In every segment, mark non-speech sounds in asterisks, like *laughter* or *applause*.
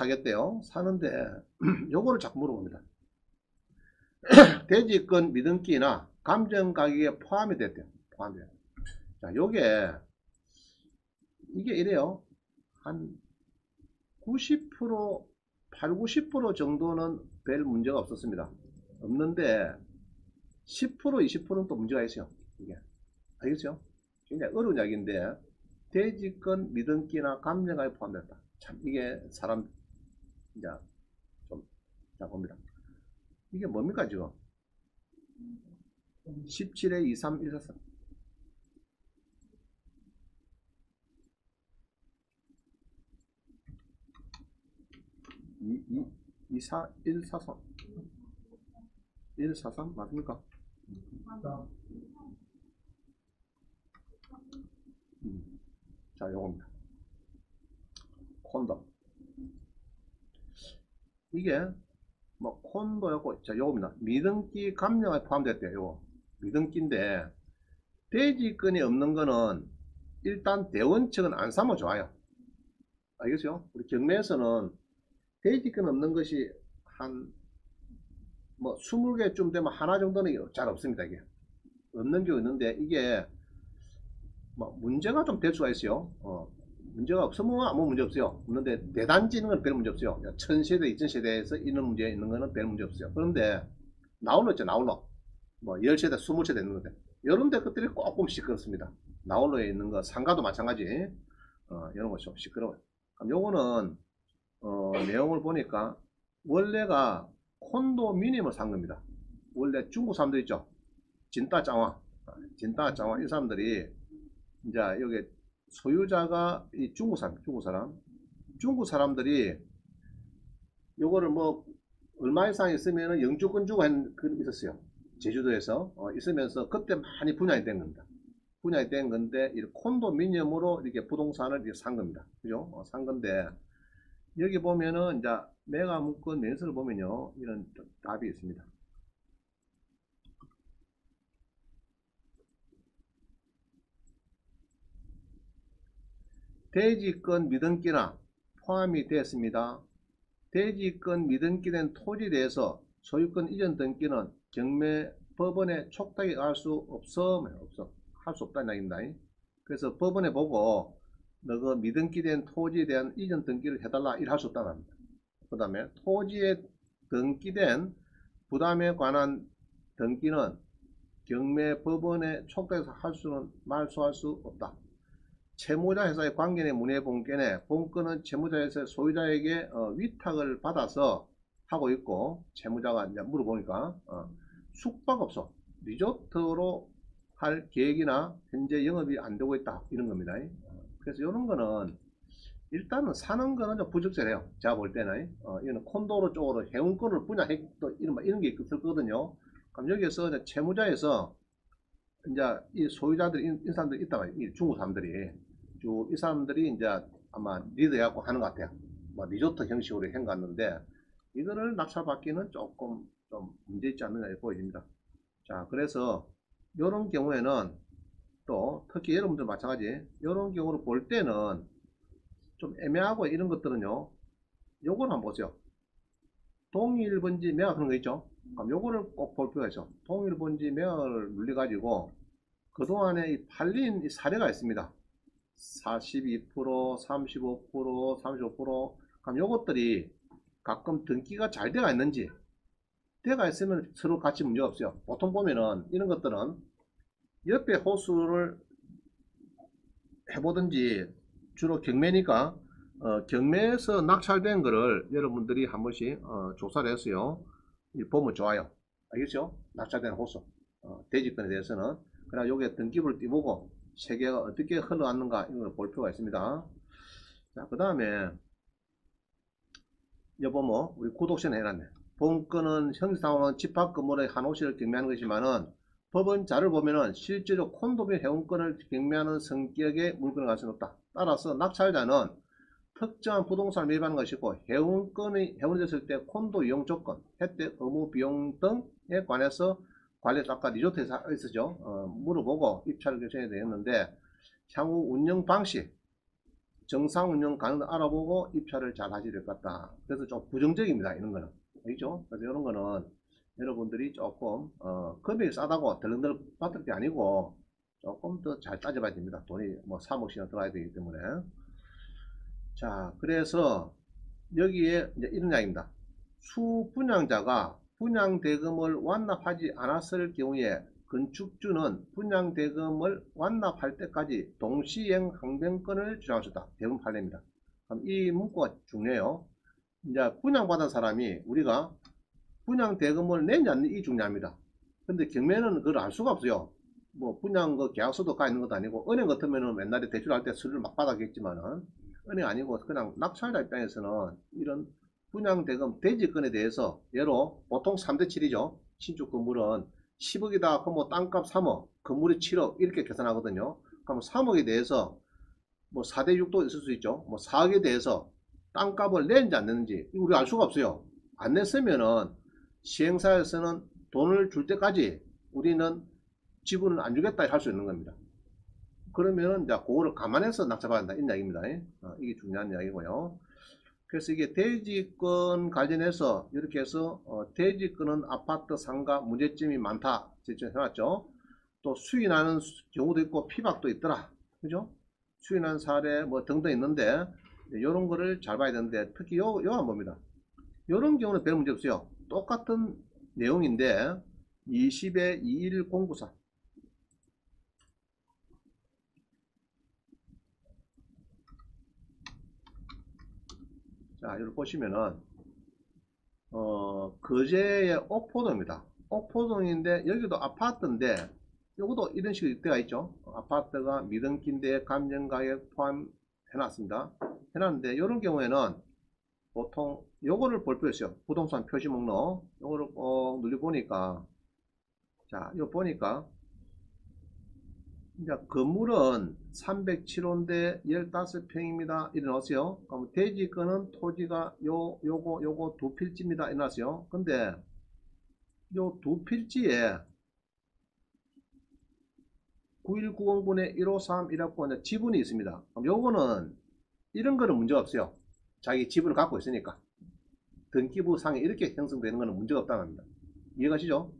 사겠대요. 사는데, *clears throat* 요거를 자꾸 물어봅니다. *clears throat* 대지권 미등기나 감정 가격에 포함이 됐대요. 포함이 돼요. 자, 요게, 이게 이래요. 한 90%, 8, 90% 정도는 별 문제가 없었습니다. 없는데, 10%, 20%는 또 문제가 있어요. 이게. 알겠죠? 굉장히 어려운 이야기인데, 대지권 미등기나 감정가에 포함됐다. 참, 이게 사람, 이제, 좀, 자, 봅니다. 이게 뭡니까, 지금? 17에 23, 143. 2, 2, 2, 4, 1, 4, 3. 1, 4, 3 맞습니까? 음. 자, 요겁니다. 콘돔. 이게, 뭐, 콘도였고, 자, 요겁니다. 미등기 감량에 포함됐대요, 요거. 미등기인데, 대지권이 없는 거는, 일단 대원칙은 안 사면 좋아요. 알겠죠? 우리 경매에서는 대지권 없는 것이 한, 뭐, 20개쯤 되면 하나 정도는 잘 없습니다, 이게. 없는 게 있는데, 이게, 뭐, 문제가 좀 될 수가 있어요. 어, 문제가 없으면 아무 문제 없어요. 없는데, 대단지 있는 건 별 문제 없어요. 1000세대, 2000세대에서 있는 문제 있는 거는 별 문제 없어요. 그런데, 나홀로 있죠, 나홀로. 뭐, 10세대, 20세대 있는 건데, 이런 데 것들이 조금 시끄럽습니다. 나홀로에 있는 거, 상가도 마찬가지. 어, 이런 거좀 시끄러워요. 그럼 요거는, 어, 내용을 보니까 원래가 콘도미니엄을 산 겁니다. 원래 중국 사람들 있죠. 진따짱화, 진따짱화 이 사람들이 이제 여기 소유자가 이 중국 사람, 중국 사람, 중국 사람들이 요거를 뭐 얼마 이상 있으면은 영주권 주고 한그 있었어요. 제주도에서 어, 있으면서 그때 많이 분양이 된 겁니다. 분양이 된 건데 이 콘도미니엄으로 이렇게 부동산을 이렇게 산 겁니다. 그죠? 어, 산 건데 여기 보면은 이제 매가 묶은 면서를 보면요 이런 답이 있습니다. 대지권 미등기나 포함이 되었습니다. 대지권 미등기된 토지에 대해서 소유권 이전 등기는 경매 법원에 촉탁이 할 수 없어 없어 할 수 없다는 이야기입니다. 그래서 법원에 보고 너그 미등기된 토지에 대한 이전 등기를 해달라 할수 없다는 겁니다. 그 다음에 토지에 등기된 부담에 관한 등기는 경매 법원에 촉탁해서 할 수는 말소할 수 없다. 채무자 회사의 관계의 문의 본건에 본건은 채무자 회사 소유자에게 어, 위탁을 받아서 하고 있고 채무자가 이제 물어보니까 어, 숙박업소 리조트로 할 계획이나 현재 영업이 안 되고 있다 이런 겁니다. 그래서 이런 거는 일단은 사는 거는 좀 부적절해요. 제가 볼 때는 어, 이거는 콘도로 쪽으로 해운권을 분양해 또 이런 이런 게 있거든요. 그럼 여기서 채무자에서 이제 이 소유자들이 이 사람들이 있다가 이 중국 사람들이 쭉 이 사람들이 이제 아마 리드해갖고 하는 것 같아요. 뭐 리조트 형식으로 해갔는데 이거를 낙찰받기는 조금 좀 문제 있지 않느냐 보여집니다. 자, 그래서 이런 경우에는 또 특히 여러분들 마찬가지 이런 경우를 볼 때는 좀 애매하고 이런 것들은요 요거는 한번 보세요 동일 번지 매각 하는 거 있죠 그럼 요거를 꼭 볼 필요가 있어 동일 번지 매각을 눌려 가지고 그동안에 이 팔린 이 사례가 있습니다 42% 35% 35% 그럼 요것들이 가끔 등기가 잘 돼가 있는지 돼가 있으면 서로 같이 문제가 없어요 보통 보면은 이런 것들은 옆에 호수를 해보든지 주로 경매니까 어, 경매에서 낙찰된 거를 여러분들이 한 번씩 어, 조사를 했어요. 보면 좋아요. 알겠죠? 낙찰된 호수 어, 대지권에 대해서는 그러나 여기에 등기부를 띄보고 세계가 어떻게 흘러갔는가 이걸 볼 필요가 있습니다. 자, 그 다음에 여보 뭐 우리 구독션 해놨네. 본건은 형사상황은 집합 건물의 한 호실을 경매하는 것이지만은 법원 자를 보면은 실제로 콘돔의 회원권을 경매하는 성격의 물건을 갈 수는 없다. 따라서 낙찰자는 특정한 부동산을 매입하는 것이고 회원권이 회원됐을 때 콘도 이용 조건, 혜택, 의무, 비용 등에 관해서 관리자 아까 리조트에서 있었죠. 어, 물어보고 입찰을 결정해야 되겠는데 향후 운영 방식, 정상 운영 가능을 알아보고 입찰을 잘 하셔야 될 것 같다. 그래서 좀 부정적입니다. 이런 거는. 알죠? 그래서 이런 거는 여러분들이 조금, 어, 금액이 싸다고 덜렁덜렁 받을 게 아니고 조금 더 잘 따져봐야 됩니다. 돈이 뭐 3억씩이나 들어가야 되기 때문에. 자, 그래서 여기에 이제 이런 이야기입니다. 수 분양자가 분양 대금을 완납하지 않았을 경우에 건축주는 분양 대금을 완납할 때까지 동시행 항변권을 주장할 수 있다. 대금 판례입니다. 그럼 이 문구가 중요해요. 이제 분양받은 사람이 우리가 분양 대금을 않는 이 중요합니다. 근데 경매는 그걸 알 수가 없어요. 뭐 분양 그 계약서도 가 있는 것도 아니고 은행 같으면은 옛날에 대출할 때 서류를 막 받았겠지만은 은행 아니고 그냥 낙찰자 입장에서는 이런 분양 대금 대지권에 대해서 예로 보통 3대 7이죠. 신축 건물은 10억이다 그럼 뭐 땅값 3억, 건물이 7억 이렇게 계산하거든요. 그럼 3억에 대해서 뭐 4대 6도 있을 수 있죠. 뭐 4억에 대해서 땅값을 냈는지 안 이거 우리가 알 수가 없어요. 안 냈으면은 시행사에서는 돈을 줄 때까지 우리는 지분을 안 주겠다 할 수 있는 겁니다. 그러면은 이제 그거를 감안해서 낙찰받는다 이런 이야기입니다. 어, 이게 중요한 이야기고요. 그래서 이게 대지권 관련해서 이렇게 해서 어, 대지권은 아파트 상가 문제점이 많다 제가 해놨죠. 또 수인하는 수- 경우도 있고 피박도 있더라. 그죠? 수인한 사례 뭐 등등 있는데 이런 거를 잘 봐야 되는데 특히 요, 요한 봅니다. 이런 경우는 별 문제 없어요. 똑같은 내용인데 20에 21094 자, 여기 보시면은, 어, 거제의 옥포동입니다. 옥포동인데, 여기도 아파트인데, 요것도 이런 식으로 되어 있죠. 아파트가 미등기인데 감정가액 포함해놨습니다. 해놨는데, 이런 경우에는 보통 요거를 볼 필요 있어요. 부동산 표시 목록. 요거를 꼭 눌러보니까, 자, 요 보니까, 이제 건물은 307호인데 15평입니다. 일어나세요. 그럼 대지권은 토지가 요, 요거, 요거 두 필지입니다. 일어나세요. 근데 요 두 필지에 9190분의 153이라고 하는 지분이 있습니다. 그럼 요거는 이런 거는 문제가 없어요. 자기 지분을 갖고 있으니까. 등기부 상에 이렇게 형성되는 거는 문제가 없다는 겁니다. 이해가시죠?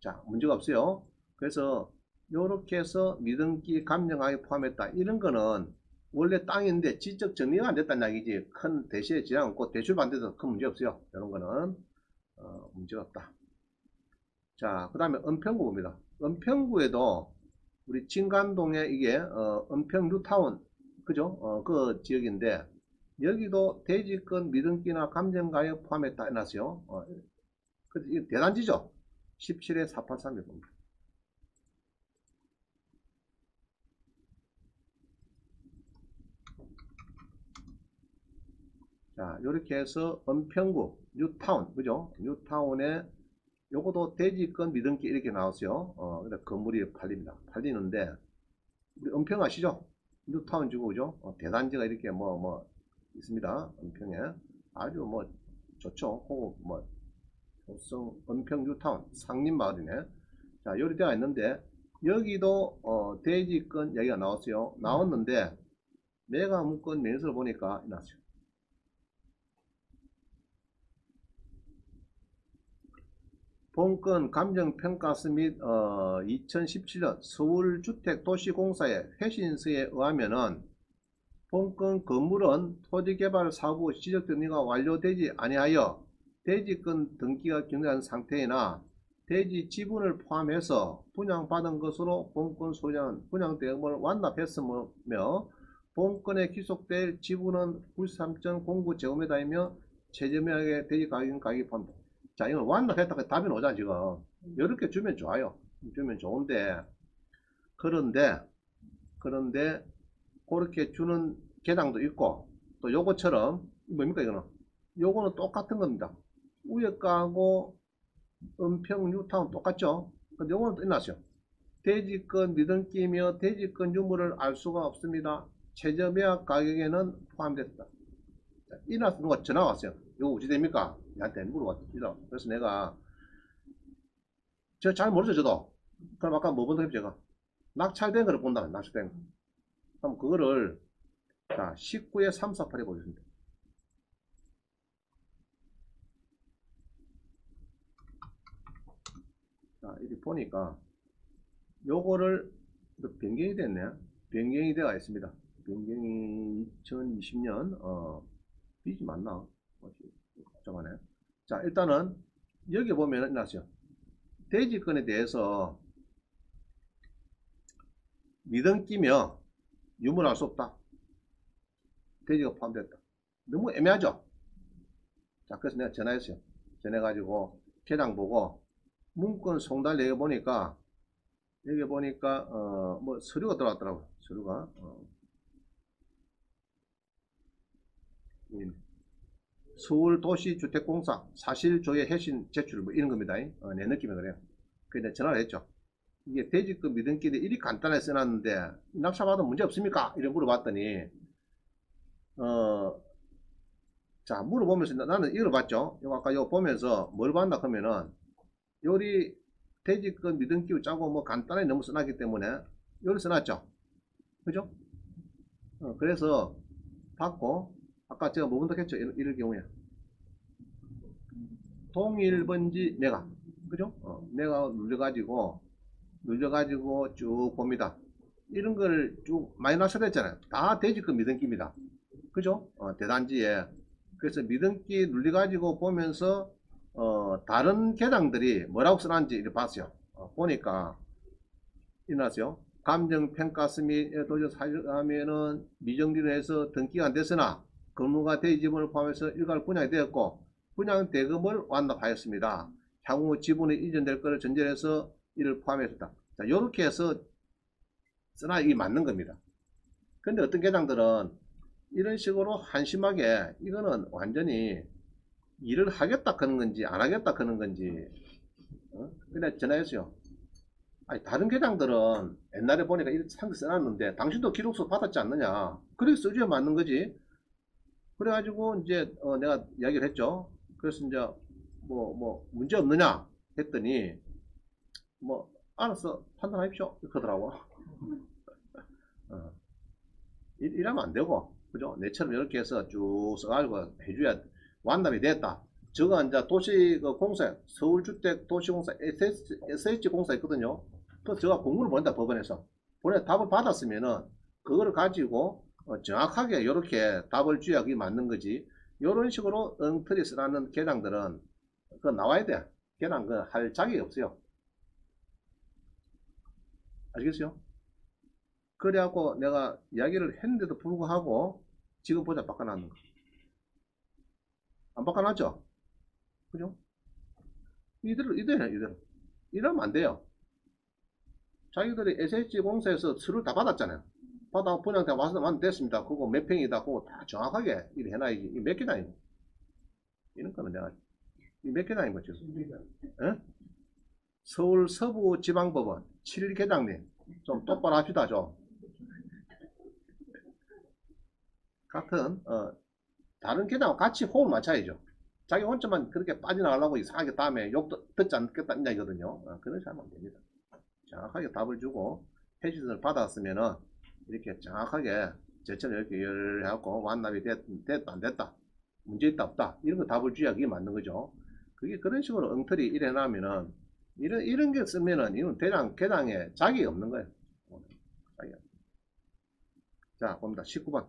자, 문제가 없어요. 그래서 요렇게 해서 미등기 감정하에 포함했다. 이런 거는 원래 땅인데 지적 정리가 안 됐다는 이야기지. 큰 대시에 지장 없고 대출 반대도 큰 문제 없어요. 이런 거는 어, 문제가 없다. 자, 그 다음에 은평구 봅니다. 은평구에도 우리 진간동에 이게 어, 은평 뉴타운 그죠? 어, 그 지역인데 여기도 대지권 미등기나 감정가에 포함했다 해놨어요. 어, 그, 대단지죠? 17에 483에 봅니다. 자, 이렇게 해서 은평구, 뉴타운, 그죠? 뉴타운에 요것도 대지권 미등기 이렇게 나왔어요. 어, 근데 건물이 팔립니다. 팔리는데, 우리 은평 아시죠? 뉴타운 지구, 그죠? 어, 대단지가 이렇게 뭐, 뭐, 있습니다. 은평에. 아주 뭐, 좋죠. 호흡, 뭐, 조성, 은평 뉴타운, 상림 마을이네. 자, 요리 되어 있는데, 여기도, 어, 대지권 얘기가 나왔어요. 나왔는데, 문건 면에서 보니까, 나왔어요. 본건 감정평가서 및 어, 2017년 서울주택도시공사의 회신서에 의하면은 본건 건물은 토지개발 사업부 지적 등기가 완료되지 아니하여 대지권 등기가 경료한 상태이나 대지 지분을 포함해서 분양받은 것으로 본건 소유자는 분양 대금을 완납했으며 본건에 기속될 지분은 93.09제곱미터이며 최저매각의 대지 가격 포함됩니다. 자, 이건 완납했다가 답이 오잖아, 지금. 이렇게 주면 좋아요. 주면 좋은데, 그런데, 그런데, 그렇게 주는 개당도 있고, 또 요거처럼, 뭡니까, 이거는? 요거는 똑같은 겁니다. 거하고, 은평 뉴타운 똑같죠? 근데 요거는 또 있나요? 대지권 미등기며 대지권 유무를 알 수가 없습니다. 최저매각 가격에는 포함됐다. 이나서 누가 전화 왔어요. 이거 어찌 됩니까? 나한테 물어봤습니다. 그래서 내가 저잘 모르죠 저도. 그럼 아까 뭐 본다 했죠 제가? 낙찰된 거를 본다. 낙찰된 거. 그럼 그거를 자, 자, 19에 3, 4, 8 해보겠습니다. 자, 이렇게 보니까 요거를 또 변경이 됐네. 변경이 되어 있습니다. 변경이 2020년 어 빚이 맞나? 복잡하네. 자, 일단은 여기 보면은 나죠. 대지권에 대해서 미등 끼며 유무할 수 없다. 대지가 포함됐다. 너무 애매하죠? 자, 그래서 내가 전화했어요. 전해가지고 계장 보고 문건 송달 여기 보니까 여기 보니까 어 뭐 서류가 들어왔더라고 서류가 어. 음. 서울도시주택공사 사실조회 해신 제출 뭐 이런 겁니다. 어, 내 느낌이 그래요. 그래서 전화를 했죠. 이게 대지급 미등기인데 이리 간단하게 써놨는데 낙찰받으면 문제 없습니까? 이래 물어봤더니 어, 자 물어보면서 나- 나는 이걸 봤죠. 이거 아까 이거 보면서 뭘 봤나 하면은 요리 돼지권 미등기우 짜고 뭐 간단하게 너무 써놨기 때문에 요리 써놨죠. 그죠? 어, 그래서 받고 아까 제가 뭐 분석했죠 이럴, 이럴 경우에 동일번지 내가 그죠? 어, 내가 눌려가지고 눌려가지고 쭉 봅니다 이런 걸쭉 많이 나서랬잖아요 다 돼지권 미등기입니다 그죠? 어, 대단지에 그래서 미등기 눌려가지고 보면서 어, 다른 계장들이 뭐라고 써놨는지 이렇게 봤어요. 어, 보니까 일어났어요. 감정평가서 및 도저 사실하면은 미정리로 해서 등기가 안 됐으나 건물과 대지분을 포함해서 일괄 분양이 되었고 분양 대금을 완납하였습니다. 향후 지분이 이전될 것을 전제해서 이를 포함했다. 자, 요렇게 해서 쓰나 이게 맞는 겁니다. 근데 어떤 계장들은 이런 식으로 한심하게 이거는 완전히 일을 하겠다 그런 건지 안 하겠다 그런 건지 어? 근데 전화했어요 아니 다른 계장들은 옛날에 보니까 이렇게 상기 써놨는데 당신도 기록서 받았지 않느냐 그래 써줘야 맞는 거지 그래가지고 이제 어, 내가 이야기를 했죠 그래서 이제 뭐뭐 문제 없느냐 했더니 뭐 알아서 판단하십시오 그러더라고 *laughs* 어. 이- 이러면 안 되고 그죠 내처럼 이렇게 해서 쭉 써가지고 해줘야 완납이 됐다. 저거 이제 도시 그 공사, 서울주택 도시공사 SH 공사 있거든요. 그 저가 공문을 보낸다 법원에서 보내 답을 받았으면은 그거를 가지고 어, 정확하게 이렇게 답을 그게 맞는 거지. 이런 식으로 엉터리 쓰라는 계장들은 그 나와야 돼. 걔는 그할 자격이 없어요. 아시겠어요? 그래갖고 내가 이야기를 했는데도 불구하고 지금 보자 바꿔놨는 거. 안 바꿔놨죠? 그죠? 이대로, 이대로, 이대로. 이러면 안 돼요. 자기들이 SH 공사에서 수를 다 받았잖아요. 받아 분양대 와서 완됐습니다. 그거 몇 평이다. 그거 다 정확하게 이래 해놔야지. 이 몇 개다니고. 이런 거는 내가 이몇 개다니고 지금. 예? 서울 서부지방법원 7개장님 좀 똑바로 합시다 좀. 같은 어, 다른 계장과 같이 호흡을 맞춰야죠. 자기 혼자만 그렇게 빠져나가려고 이상하게 다음에 욕 듣- 듣지 않겠다는 이야기거든요. 어, 그런 하면 안 됩니다. 정확하게 답을 주고 해지선을 받았으면은 이렇게 정확하게 제처럼 이렇게 열 해갖고 완납이 됐, 됐다 안 됐다 문제 있다 없다 이런 거 답을 줘야 그게 맞는 거죠. 그게 그런 식으로 엉터리 일어나면은 이런 이런 게 쓰면은 이건 대장 개장에 자격이 없는 거예요. 자 봅니다. 19번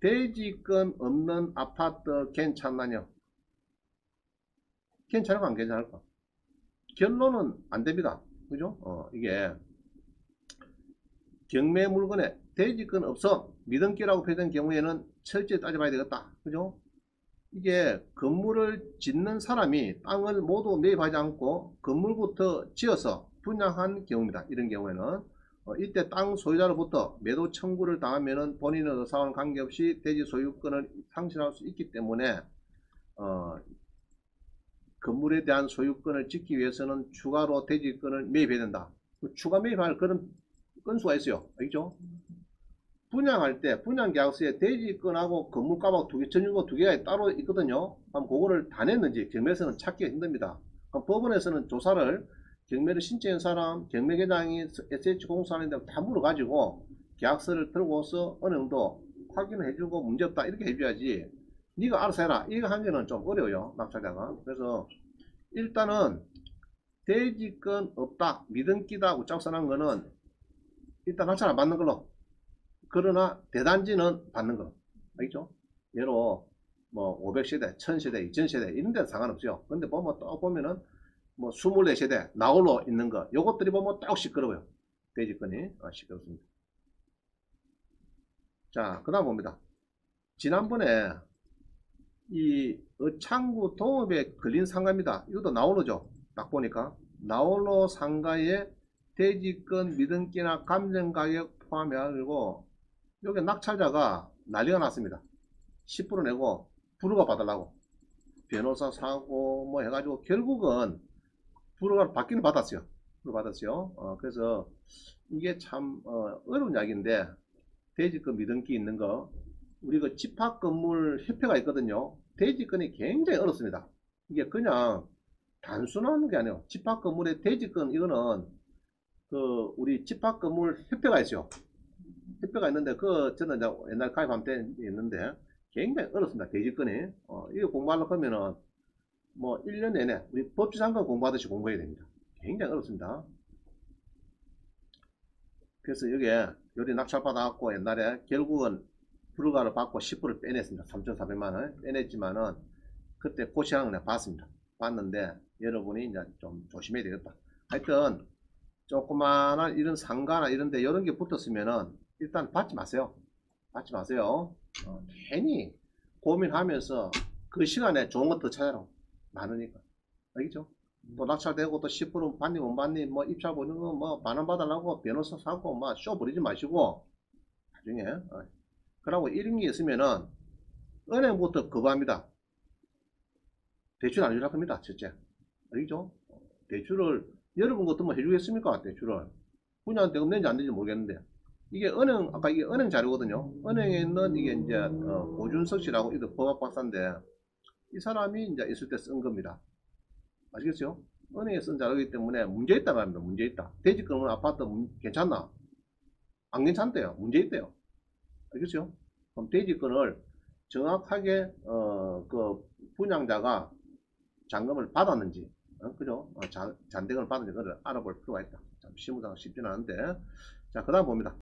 대지권 없는 아파트 괜찮나요? 괜찮을까 안 괜찮을까? 결론은 안 됩니다. 그죠? 어, 이게 경매 물건에 대지권 없어 미등기라고 표된 경우에는 철저히 따져봐야 되겠다. 그죠? 이게 건물을 짓는 사람이 땅을 모두 매입하지 않고 건물부터 지어서 분양한 경우입니다. 이런 경우에는 어, 이때 땅 소유자로부터 매도 청구를 당하면은 본인의 의사와는 관계없이 대지 소유권을 상실할 수 있기 때문에 어, 건물에 대한 소유권을 지키기 위해서는 추가로 대지권을 매입해야 된다. 그 추가 매입할 그런 건수가 있어요. 알죠? 분양할 때 분양 계약서에 대지권하고 건물값하고 두 개, 전유고 두 개가 따로 있거든요. 그럼 그거를 다 냈는지 경매에서는 찾기가 힘듭니다. 그럼 법원에서는 조사를 경매를 신청한 사람, 경매계장이 SH공사하는데 다 물어가지고 계약서를 들고서 어느 정도 확인을 해주고 문제없다 이렇게 해줘야지 네가 알아서 해라 이거 하기는 좀 어려워요 낙찰자가 그래서 일단은 대지권 없다 미등기다 하고 짝 써놓은 거는 일단 낙찰 안 받는 걸로 그러나 대단지는 받는 거 알겠죠 예로 뭐 500세대 1000세대 2000세대 이런 데는 상관없죠 근데 보면 또 보면은 뭐 24세대 나홀로 있는 거 요것들이 보면 딱 시끄러워요 대지권이 아, 시끄럽습니다 자, 그 다음 봅니다. 지난번에 이 어창구 동업에 걸린 상가입니다. 이것도 나홀로죠. 딱 보니까. 나홀로 상가에 대지권 미등기나 감정가격 포함해가지고 여기 낙찰자가 난리가 났습니다. 10% 내고 불허가 받으려고 변호사 사고 뭐 해가지고 결국은 불허가 받기는 받았어요. 불허 받았어요. 어, 그래서 이게 참 어, 어려운 이야기인데 대지권 미등기 있는 거 우리 그 집합 건물 협회가 있거든요. 대지권이 굉장히 어렵습니다. 이게 그냥 단순한 게 아니에요. 집합 건물의 대지권 이거는 그 우리 집합 건물 협회가 있어요. 협회가 있는데 그 저는 이제 옛날 가입한 때 있는데 굉장히 어렵습니다. 대지권이 어, 이거 공부하려고 하면은 뭐 1년 내내 우리 법주상권 공부하듯이 공부해야 됩니다. 굉장히 어렵습니다. 그래서 여기에 요리 낙찰 받아갖고 옛날에 결국은 불가를 받고 10%를 빼냈습니다. 3,400만 원 빼냈지만은 그때 고시항을 내가 봤습니다. 봤는데 여러분이 이제 좀 조심해야 되겠다. 하여튼 조그마한 이런 상가나 이런데 이런 게 붙었으면은 일단 받지 마세요. 받지 마세요. 어, 괜히 고민하면서 그 시간에 좋은 것도 찾아라. 많으니까. 알겠죠? 또 낙찰되고 또 10% 받니 못 받니 뭐 입찰 보는 거뭐 반환 받으려고 변호사 사고 막쇼 부리지 마시고 나중에 어. 그러고 이런 게 있으면은 은행부터 거부합니다. 대출 안 주려고 합니다. 첫째. 알겠죠? 대출을 여러분 것도 뭐 해주겠습니까? 대출을. 분야한테 없는지 안 되는지 모르겠는데 이게 은행 아까 이게 은행 자료거든요. 은행에 있는 이게 이제 어, 고준석 씨라고 이도 법학 박사인데 이 사람이 이제 있을 때 쓴 겁니다. 아시겠죠? 은행에 쓴 자료이기 때문에 문제 있다고 합니다. 문제 있다. 대지권은 아파트 문- 괜찮나? 안 괜찮대요. 문제 있대요. 알겠죠? 그럼 대지권을 정확하게 어, 그 분양자가 잔금을 받았는지, 어, 그죠? 어, 잔, 잔대금을 받았는지 그걸 알아볼 필요가 있다. 참 시무상 쉽지는 않은데, 자, 그 다음 봅니다.